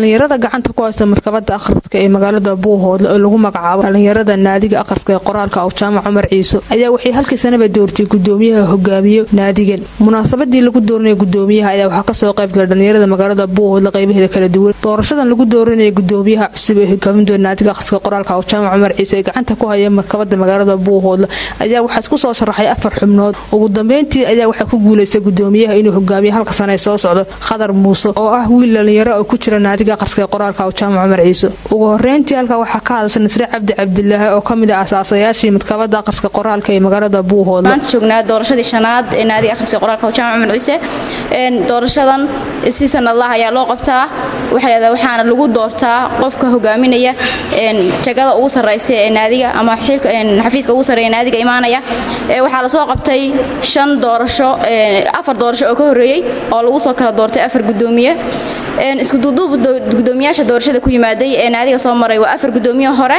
dhalinyarada gacanta ku haysta madkabada akhriska ee magaalada buuhoodle oo lagu magacaabo dhalinyarada naadiga akhriska ee qoraalka aw jaamac cumar ciise ayaa waxay halkii doortay gudoomiyaha hogaamiyo naadigan. Munaasabadii lagu dooranaya gudoomiyaha ayaa waxaa ka soo qaybgalay dhalinyarada magaalada buuhoodle qaybaheeda kala duwan. Doorashadan lagu dooranaya gudoomiyaha cusub ee hogaaminta naadiga akhriska qoraalka aw jaamac cumar ciise ee gacanta ku haya madkabada magaalada buuhoodle ayaa waxaa isku soo sharaxay afar xubnood. Ugu dambeyntii ayaa waxaa ku guuleystay gudoomiyaha inuu hogaamiyo halka sane soo socdo khadar muuse oo ah wiil dhalinyaro oo ku jira naadiga aqriska ee qoraalka jaamac cumar ciise. Ugu horeyntii halkaa waxaa ka hadashay nasre cabdi cabdilaahi oo ka mid ah asaasayaashii madkabada aqriska qoraalka ee magaalada buuhoodle. Maanta joognaa doorashadii shanaad ee naadiga akhriska qoraalka jaamac cumar ciise. Doorashadan si sanadlah ayaa loo qabtaa. Waxaa waxaana lagu doortaa qofka hogaaminaya jagada ugu sarraysa ee naadiga ama xafiiska ugu sarreeya naadiga imaanaya. Waxaa la soo qabtay shan doorasho afar doorasho oo ka horreeyey oo lagu soo kala doortay afar gudoomiye iskuduuduub gudoomiyaasha doorashada ku yimaaday ee naadiga soo maray waa afar gudoomiye hore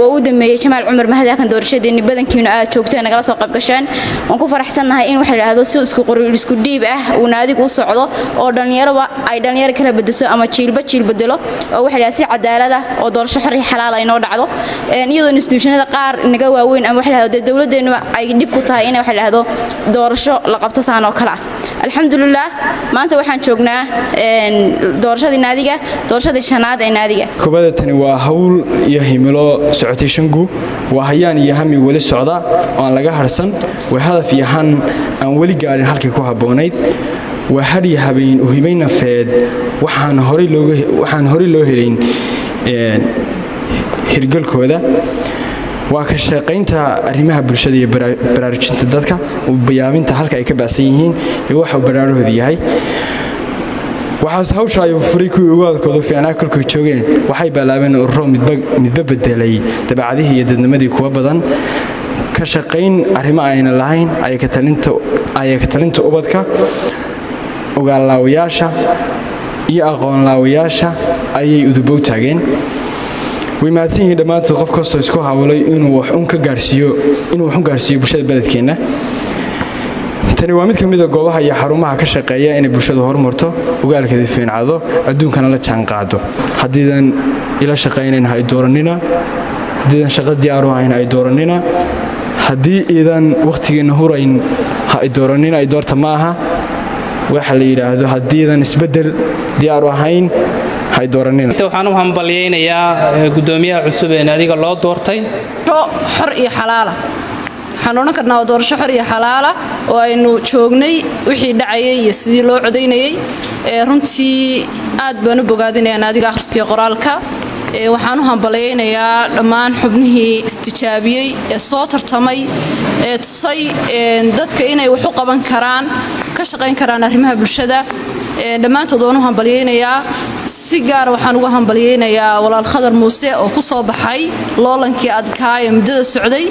oo u dameeyey jamaal cumar mahdi. Halkan doorashadeeni badankiinu aad joogteen nagala soo qaybgasheen waan ku faraxsannahay in waxa idhaahdo si isku dhiib ah uu naadigu u socdo oo dhallinyaraba ay dhallinyaro kala bedeso ama jiilba jiil bedelo oo waxa idhahdo si oo doorasho xor iyo xalaal ay noo dhacdo. Iyadoo instituushanada qaar naga waaweyn ama waxa idhahdo dee ay dhib ku tahay in waxa idhahdo doorasho la qabto saan oo ah. Alxamdulilah maanta waxaan joognaa doorashadii naadiga doorashadii shanaad ee naadiga. Kubada tani waa hawl iyo himilo socotay shangu waa hayaan iyo hami weli socda oo aan laga harsan. Waa hadaf iyo han aan weli gaadhin halkii ku habboonayd. Waa hadhiyo habeen uhibayn nafeed waxaan horey loo helayn hirgalkooda. Waa ka shaqaynta arrimaha bulshada iyo baraarujinta dadka. Bayaabinta halka ay ka bacsan yihiin iyo waxuu baraarahooda yahay waxaas hawsha ay furay kuwii ugaadkoodu fiicnaa kolkay joogeen. Waxay ballaabeen ururo midba bedelay dabeecadihii iyo dadnimadii kuwa badan. Ka shaqayn arrimo ayna lahayn. Ayaka talinta ubadka. Ogaallaawayaasha iyo aqoonlaawayaasha ayay udubow taageen. Way mahadsan yihiin dhammaantood. Qof kastoo isku hawlay inuu wax un ka gaarsiiyo inuu wax un gaarsiiyo bulshada beledkeenna tani waa mid ka mida goobaha iyo xarumaha ka shaqeeya inay bulshadu horumarto ogaalkeeda fiincado adduunkana la jaanqaado. Haddiidan ila shaqaynayn ha ay dooranina haddiidan shaqo diyaaru hayn ha ay dooranina haddii iidan wakhtigiinna hurayn ha ay dooranina ay doorta ma aha. Waxa la yidhaahdo haddiidan isbeddel diyaaru ahayn waxaan u hambalyaynayaa gudoomiyaha cusub ee naadiga loo doortay. Xor iyo xalaala waxaan odhan karnaa doorasho xor iyo xalaala oo aynu joognay wixii dhacayay iyo sidii loo codaynayay runtii aad baan u bogaadinayaa naadiga akhriskiiyo qoraalka. Waxaan u hambalyaynayaa dhammaan xubnihii istijaabiyey ee soo tartamay ee tusay dadka inay wax u qaban karaan ka shaqayn karaan arrimaha bulshada dhammaantood waan u hambalyaynayaa si gaara waxaan uga hambalyaynayaa walaal khadar muuse oo ku soo baxay loolankii adkaa ee muddada socday.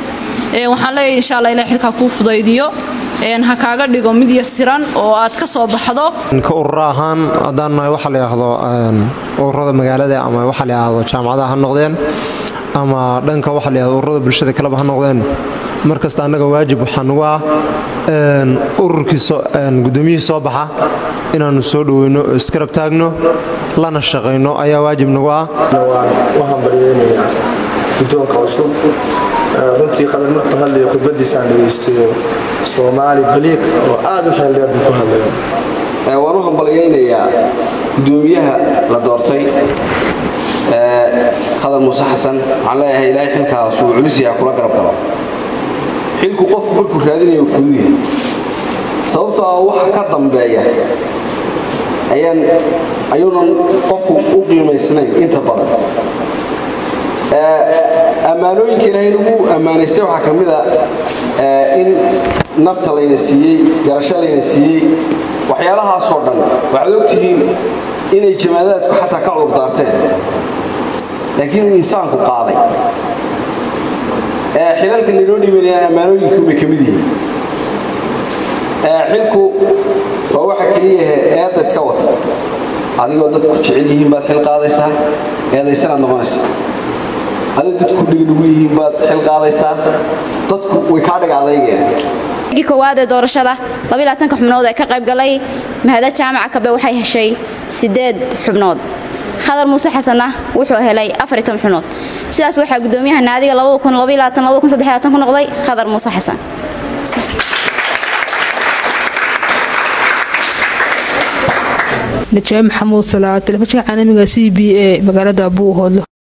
Waxaan leeyahay insha alla ilahay xilkaa kuu fudaydiyo. Ha kaaga dhigo mid yasiran oo aad ka soo baxdo. Ka ururo ahaan haddaan nahay waxa la yidhaahdo ururada magaalada ama waxa la yidhaahdo jaamacadaha ha noqdeen ama dhanka waxa la yidhahdo ururada bulshada kaleba ha noqdeen markasta annaga waajib waxaa nugu ah ururkii gudoomiyihii soo baxa. Inaannu soo dhoweyno oo iskarab taagno lana shaqayno ayaa waajib nagu ah. Waan u hambalyeynayaa guddoonka cusub runtii qadar markuu hadlayo khudbadiisaan dhegaystayo soomaali baliiq oo aad u xeeldheer buu ku hadlayo waan u hambalyaynayaa gudoomiyaha la doortay. Khadar muuse xasan waxaan leeyahay ilaahay xilkaas uu culisiyaa kula garab galo xilku qofku markuu raadinayo fuduyahay sababtoo ah waxa ka dambeeya ayuunan qofku u qiimaysnayn inta badan. Ammaanooyinka ilaahay lagu ammaanaystay waxaa ka mid a in nafta layna siiyey garasho layna siiyey waxyaalahaasoo dhan waxaad ogtihiin inay jamaadaadku xataa ka cudurdaarteen laakiin insaanku qaaday xilalka laynoo dhiibanayaan ammaanooyinku bay ka mid yihiin. Xilku waa waxa keliyahe eedda iska wata adigoo dadku jecel yihiin baad xil qaadaysaa eedaysanaad noqonaysaa. Adig dadku dhignugu yihiin baad xil qaadaysaa dadku way kaa dhig adaygeen koowaad ee doorashada xubnood ee ka qaybgalay mahada jaamaca kabe waxay heshay sideed xubnood khadar muuse xasanna wuxuu helay afar iyo toban xunood sidaas waxaa gudoomiyaha naadiga ku noqday khadar muuse xasan. Najaab maxamuud salaad telefishinka caalamiga c magaalada buuhoodlo